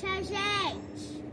Tchau, gente!